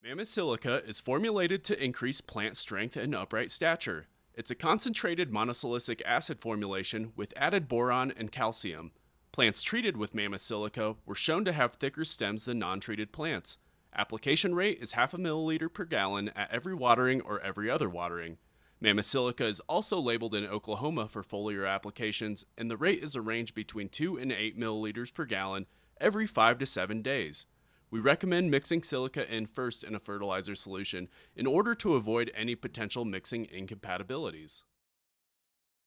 Mammoth silica is formulated to increase plant strength and upright stature. It's a concentrated monosilicic acid formulation with added boron and calcium. Plants treated with mammoth silica were shown to have thicker stems than non treated plants. Application rate is half a milliliter per gallon at every watering or every other watering. Mammoth silica is also labeled in Oklahoma for foliar applications, and the rate is a range between 2 and 8 milliliters per gallon every 5 to 7 days. We recommend mixing silica in first in a fertilizer solution in order to avoid any potential mixing incompatibilities.